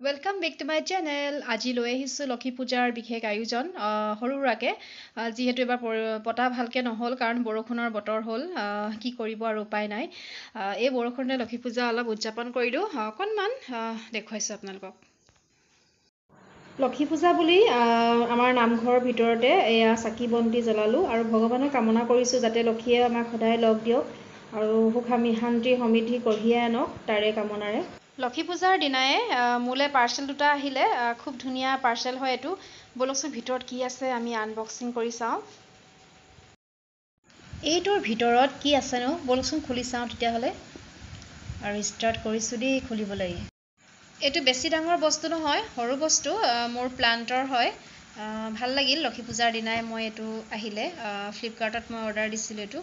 Welcome back to my channel আজি লৈ আহিছোঁ লক্ষী পূজাৰ বিশেষ আয়োজন। সৰু সুৰাকৈ যিহেতু এবাৰ পতা ভালকৈ নহ'ল কাৰণ বৰষুণৰ বতৰ হ'ল। কি কৰিব আৰু উপায় নাই। এই বৰষুণতে লক্ষী পূজা অলপ উদযাপন কৰিলোঁ। অকণমান দেখুৱাইছোঁ আপোনালোকক। লক্ষী পূজা বুলি আমাৰ নামঘৰৰ ভিতৰতে এয়া চাকি বন্তি জ্বলালোঁ আৰু ভগৱানক কামনা কৰিছোঁ যাতে লক্ষীয়ে আমাক সদায় লগ দিয়ক আৰু সুখ আমি শান্তি সমৃদ্ধি কঢ়িয়াই আনক তাৰে কামনাৰে। লক্ষী পূজাৰ দিনাই মোলৈ পাৰ্চেল দুটা আহিলে। আহ, খুব ধুনীয়া পাৰ্চেল হয় এইটো। ব'লকচোন ভিতৰত কি আছে আমি আনবক্সিং কৰি চাওঁ। এইটোৰ ভিতৰত কি আছেনো? ব'লকচোন খুলি চাওঁ তেতিয়াহ'লে। আৰু ষ্টাৰ্ট কৰিছোঁ দেই খুলিবলৈ। এইটো বেছি ডাঙৰ বস্তু নহয় সৰু বস্তু মোৰ প্লান্টৰ হয়। ভাল লাগিল লক্ষী পূজাৰ দিনাই মই এইটো আহিলে। ফ্লিপকাৰ্টত মই অৰ্ডাৰ দিছিলোঁ এইটো।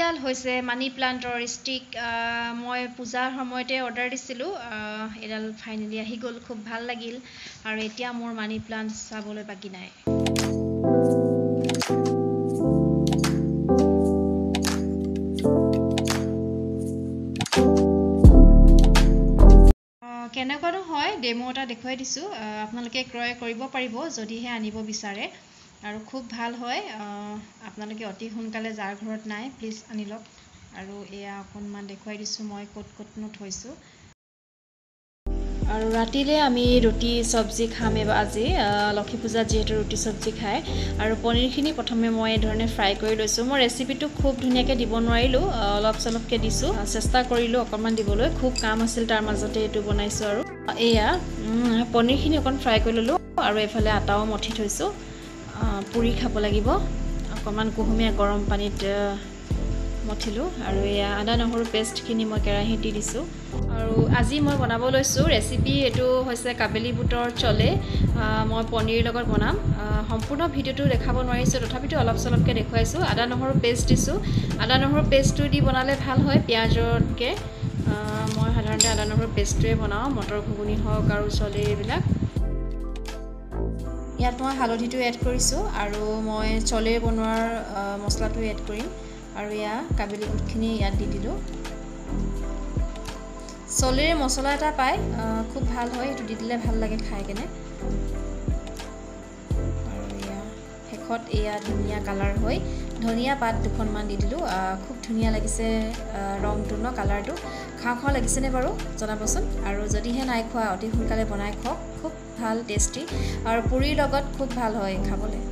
এইডাল হৈছে মানি প্লাণ্টৰ ষ্টিক মই পূজাৰ সময়তে অৰ্ডাৰ দিছিলোঁ। এইডাল ফাইনেলি আহি গ'ল খুব ভাল লাগিল। আৰু এতিয়া মোৰ মানি প্লাণ্ট চাবলৈ বাকী নাই। কেনেকুৱানো হয়? ডেমো এটা দেখুৱাই দিছোঁ। আপোনালোকে ক্ৰয় কৰিব পাৰিব যদিহে আনিব বিচাৰে। আৰু খুব ভাল হয় আপোনালোকে অতি সোনকালে যাৰ ঘৰত নাই প্লিজ আনি লওক। আৰু এয়া অকণমান দেখুৱাই দিছোঁ মই ক'ত ক'তনো থৈছোঁ। আৰু ৰাতিলৈ আমি ৰুটি চব্জি খাম এইবাৰ আজি লক্ষী পূজাত যিহেতু ৰুটি চব্জি খায়। আৰু পনীৰখিনি প্ৰথমে মই এই ধৰণে ফ্ৰাই কৰি লৈছোঁ। মই ৰেচিপিটো খুব ধুনীয়াকৈ দিব নোৱাৰিলোঁ অলপ চলপকৈ দিছোঁ। চেষ্টা কৰিলোঁ অকণমান দিবলৈ খুব কাম আছিল তাৰ মাজতে এইটো বনাইছোঁ আৰু। এয়া পনীৰখিনি অকণ ফ্ৰাই কৰি ল'লোঁ আৰু এইফালে আটাও মঠি থৈছোঁ। পুৰি খাব লাগিব। অকণমান কুহুমীয়া গৰম পানীত মঠিলোঁ আৰু এয়া আদা নহৰু পেষ্টখিনি মই কেৰাহীত দি দিছোঁ। আৰু আজি মই বনাব লৈছোঁ ৰেচিপি এইটো হৈছে কাবেলী বুটৰ চলে। মই পনীৰ লগত বনাম। সম্পূৰ্ণ ভিডিঅ'টো দেখাব নোৱাৰিছোঁ তথাপিতো অলপ চলপকৈ দেখুৱাইছোঁ। আদা নহৰু পেষ্ট দিছোঁ। আদা নহৰু পেষ্টটো দি বনালে ভাল হয় পিঁয়াজতকৈ। মই সাধাৰণতে আদা নহৰু পেষ্টটোৱে বনাওঁ মটৰ ঘুগুনি হওক আৰু চলে এইবিলাক। ইয়াত মই হালধিটো এড কৰিছোঁ আৰু মই চলে বনোৱাৰ মছলাটো এড কৰিম। আৰু এয়া কাবেলী বুটখিনি ইয়াত দি দিলোঁ। চলেৰে মছলা এটা পায় খুব ভাল হয়। সেইটো দি দিলে ভাল লাগে খাই কেনে। আৰু এয়া শেষত এয়া ধুনীয়া কালাৰ হয় ধনিয়া পাত দুখনমান দি দিলোঁ। খুব ধুনীয়া লাগিছে ৰংটো ন কালাৰটো খাওঁ খাওঁ লাগিছেনে বাৰু? জনাবচোন। আৰু যদিহে নাই খোৱা অতি সোনকালে বনাই খুৱাওক খুব ভাল টেষ্টি আৰু পুৰিৰ লগত খুব ভাল হয় খাবলৈ।